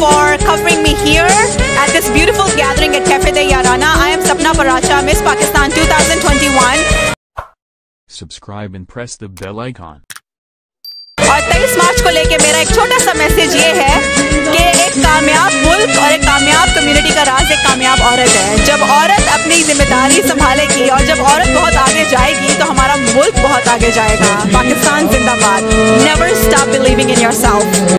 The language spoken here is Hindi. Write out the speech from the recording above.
for covering me here at this beautiful gathering at Cafe de Yarana. I am Sapna Paracha, Miss Pakistan 2021. Subscribe and press the bell icon. और 23 मार्च को लेके मेरा एक छोटा सा मैसेज ये है कि एक कामयाब मुल्क और एक कामयाब कम्युनिटी का राज एक कामयाब औरत है जब औरत अपनी ज़िम्मेदारी संभालेगी और जब औरत बहुत आगे जाएगी तो हमारा मुल्क बहुत आगे जाएगा पाकिस्तान जिंदाबाद never stop believing in your south